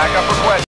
back up